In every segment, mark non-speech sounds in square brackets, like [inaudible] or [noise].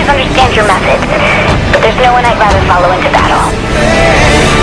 always understand your method, but there's no one I'd rather follow into battle.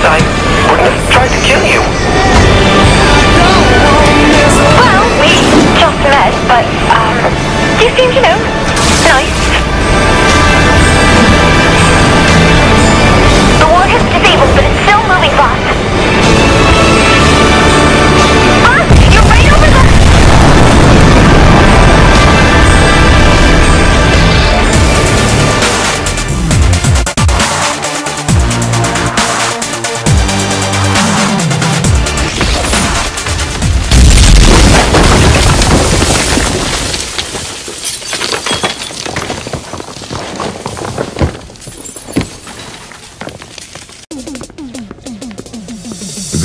Suppose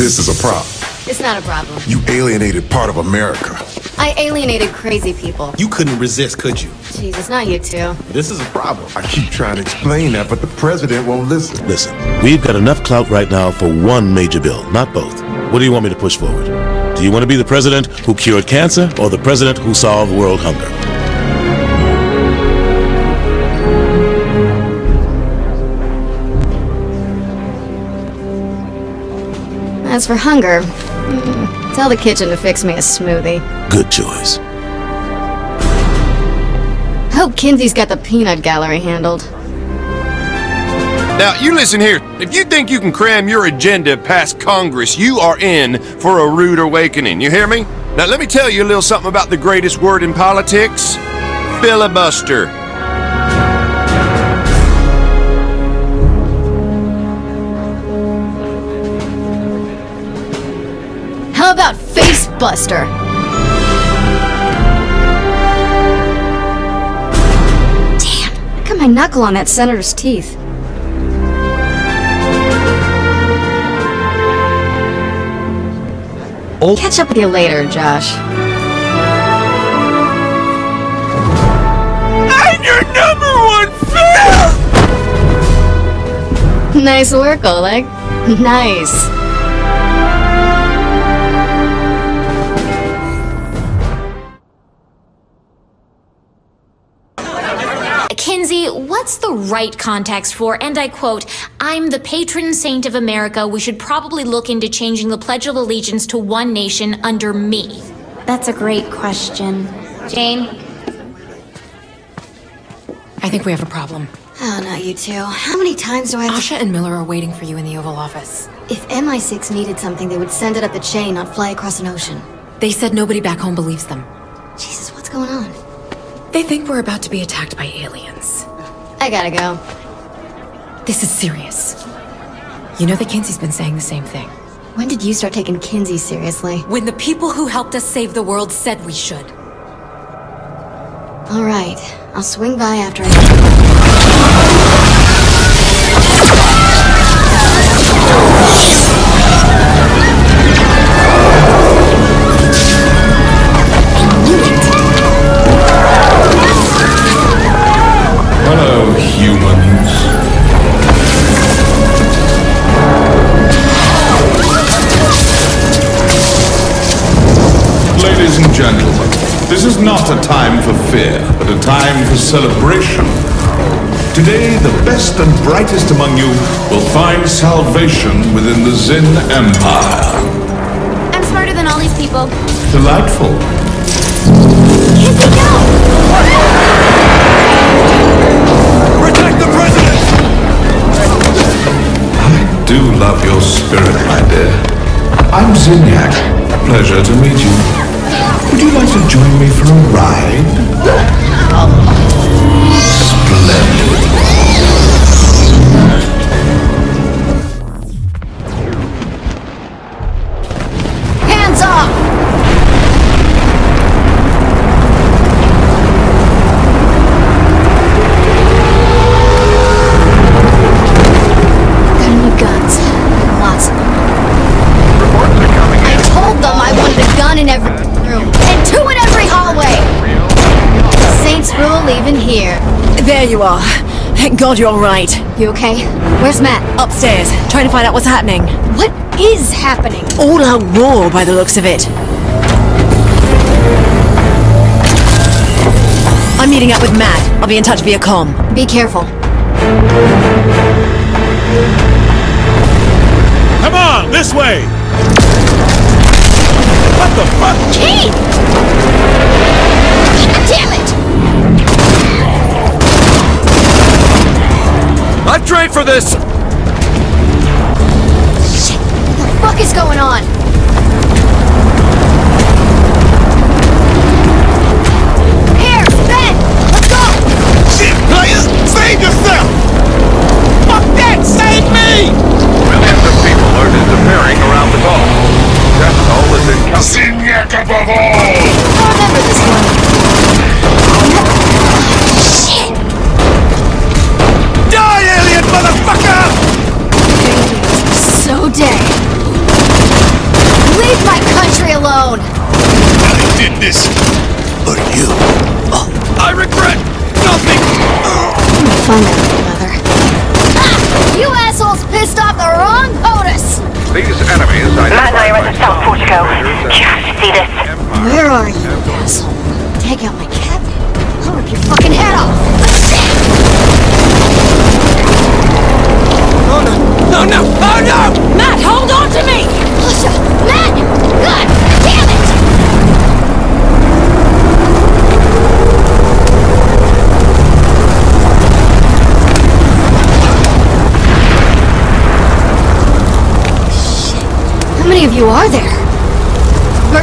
This is a problem. It's not a problem. You alienated part of America. I alienated crazy people. You couldn't resist, could you? Jesus, not you two. This is a problem. I keep trying to explain that, but the president won't listen. Listen, we've got enough clout right now for one major bill, not both. What do you want me to push forward? Do you want to be the president who cured cancer or the president who solved world hunger? As for hunger, mm, tell the kitchen to fix me a smoothie. Good choice. Hope Kinzie's got the peanut gallery handled. Now, you listen here. If you think you can cram your agenda past Congress, you are in for a rude awakening. You hear me? Now, let me tell you a little something about the greatest word in politics filibuster. How about Face Buster? Damn, I got my knuckle on that senator's teeth. Oh. Catch up with you later, Josh. I'm your number one fan! Nice work, Oleg. [laughs] Nice. Kinzie, what's the right context for, and I quote, I'm the patron saint of America. We should probably look into changing the Pledge of Allegiance to one nation under me. That's a great question. Jane? I think we have a problem. Oh, not you two. How many times do I have Asha and Miller are waiting for you in the Oval Office. If MI6 needed something, they would send it up the chain, not fly across an ocean. They said nobody back home believes them. Jesus, what's going on? They think we're about to be attacked by aliens. I gotta go. This is serious. You know that Kinzie's been saying the same thing. When did you start taking Kinzie seriously? When the people who helped us save the world said we should. All right, I'll swing by after I... a time for fear, but a time for celebration. Today, the best and brightest among you will find salvation within the Zin Empire. I'm smarter than all these people. Delightful. Kinzie, go! Protect the president! I do love your spirit, my dear. I'm Zinyak. Pleasure to meet you. Would you like to join me for a ride? Thank God you're alright. You okay? Where's Matt? Upstairs, trying to find out what's happening. What is happening? All out war by the looks of it. I'm meeting up with Matt. I'll be in touch via com. Be careful. Come on, this way! What the fuck? Keith! Damn it! I'd trade for this! Shit! What the fuck is going on? Are you, asshole? Take out my cabinet. I'll rip your fucking head off! Shit! Oh no! No, no! Oh no! Oh, Matt,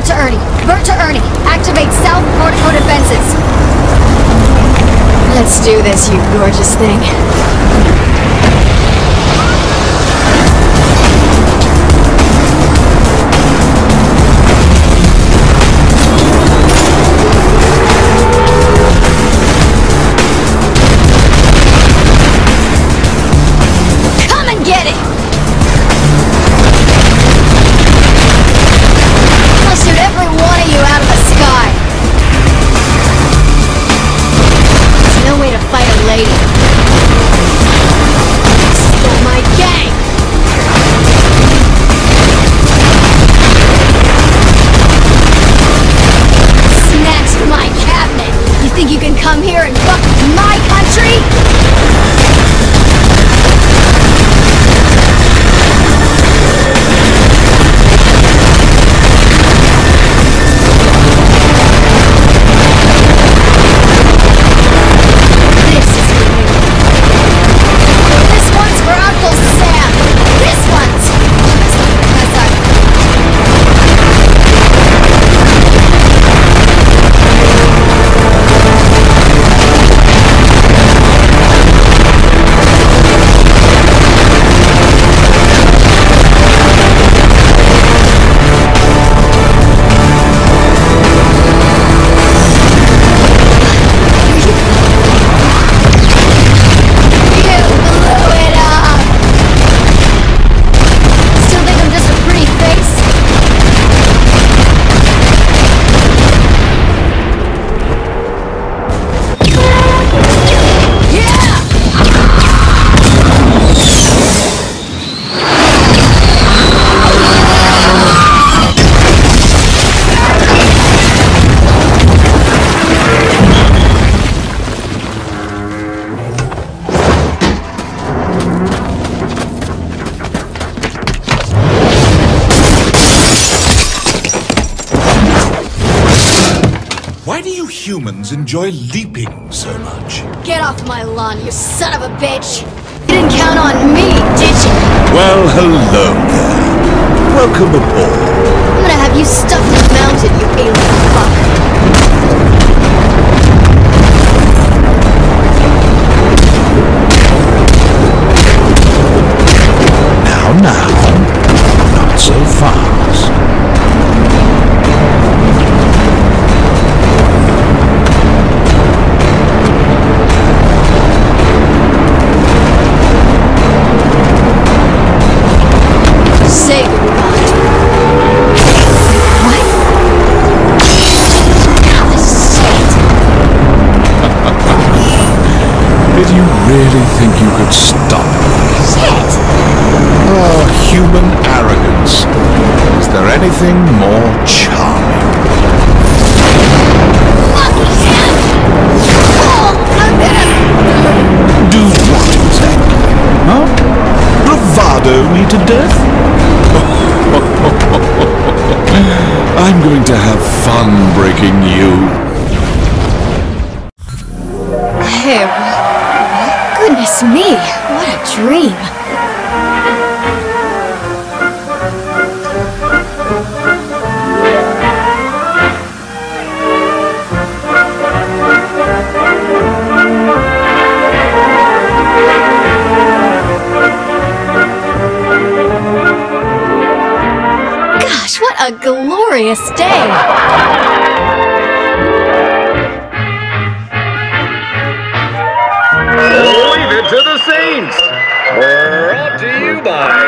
Bert to Ernie! Bert to Ernie! Activate South Portico defenses! Let's do this, you gorgeous thing. Why do you humans enjoy leaping so much? Get off my lawn, you son of a bitch! You didn't count on me, did you? Well, hello there. Welcome aboard. I'm gonna have you stuffed and mounted, you alien fuck. Now, now. Not so fast. Dream. Gosh, what a glorious day!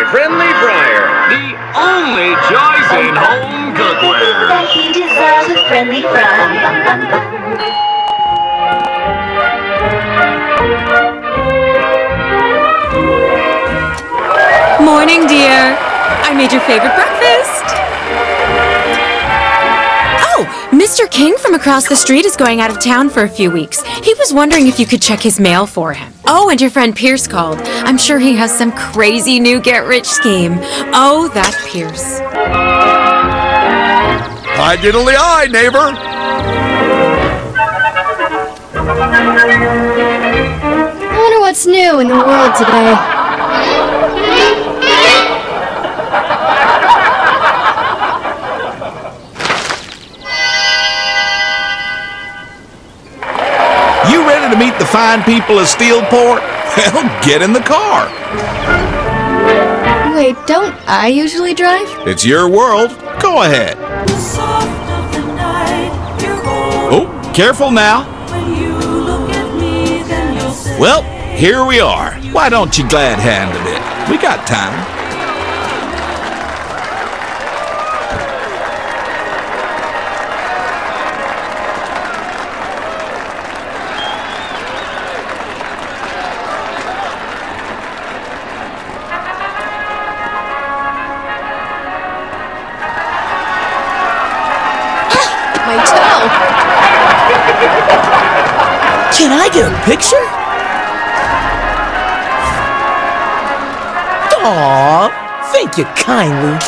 By Friendly Fire, the only choice in home cookware. He deserves a friendly fry. Morning, dear. I made your favorite breakfast. Mr. King from across the street is going out of town for a few weeks. He was wondering if you could check his mail for him. Oh, and your friend Pierce called. I'm sure he has some crazy new get rich scheme. Oh, that Pierce. Hi diddly eye, neighbor. I wonder what's new in the world today. To meet the fine people of Steelport? [laughs] Well, get in the car. Wait, don't I usually drive? It's your world. Go ahead. Oh, careful now. Well, here we are. Why don't you glad hand it? We got time. Can I get a picture? Aw, thank you kindly.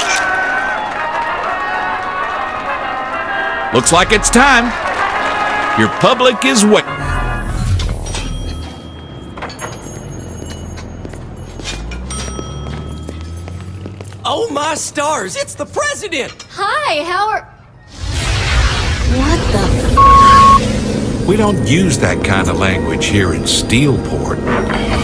Looks like it's time. Your public is waiting. Oh my stars, it's the president! Hi, how are. We don't use that kind of language here in Steelport.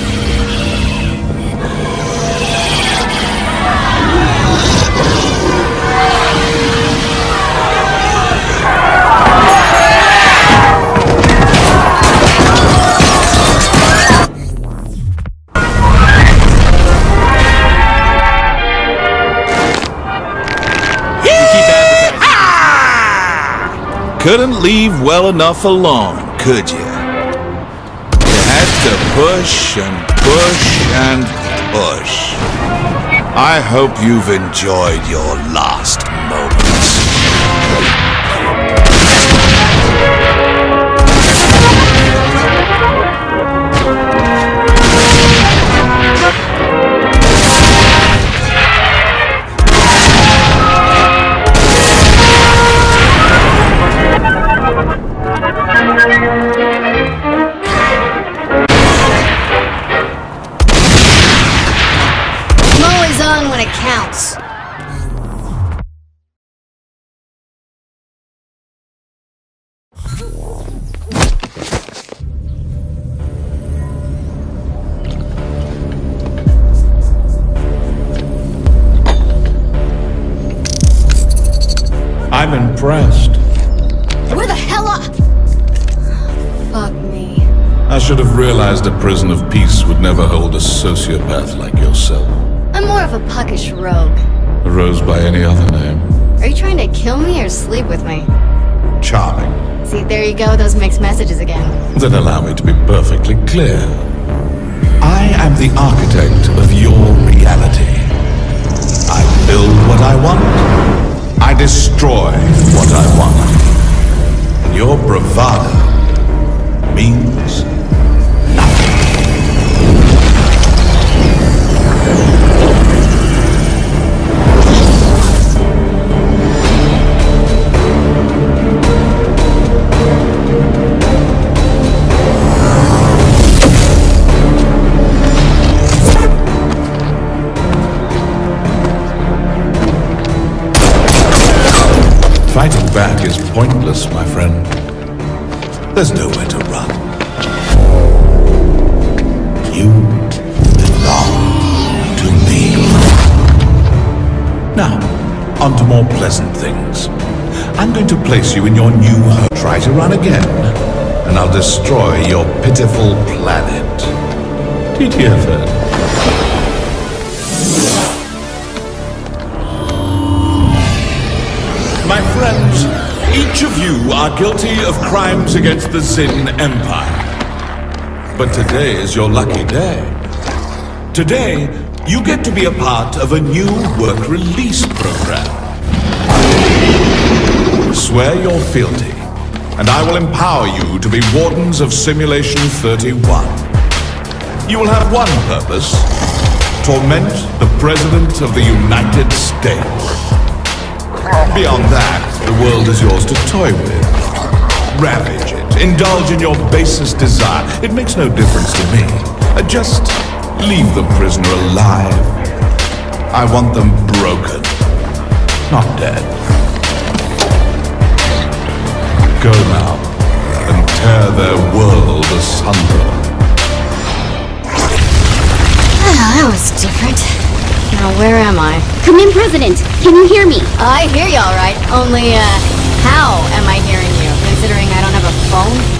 Couldn't leave well enough alone, could you? You had to push and push and push. I hope you've enjoyed your last impressed. Where the hell are. Fuck me. I should have realized a prison of peace would never hold a sociopath like yourself. I'm more of a puckish rogue. A rose by any other name. Are you trying to kill me or sleep with me? Charming. See, there you go, those mixed messages again. Then allow me to be perfectly clear. I am the architect of your reality. I build what I want, destroy what I want. Your bravado means pointless, my friend. There's nowhere to run. You belong to me. Now, on to more pleasant things. I'm going to place you in your new home. Try to run again, and I'll destroy your pitiful planet. TTFN. My friends, each of you are guilty of crimes against the Zin Empire. But today is your lucky day. Today, you get to be a part of a new work release program. Swear your fealty, and I will empower you to be wardens of Simulation 31. You will have one purpose torment the President of the United States. Beyond that, the world is yours to toy with. Ravage it. Indulge in your basest desire. It makes no difference to me. Uh, Just leave the prisoner alive. I want them broken, not dead. Go now and tear their world asunder. Ah, that was different. Now, where am I? Come in, President. Can you hear me? I hear you all right. Only, uh, how am I hearing you, considering I don't have a phone? You better run.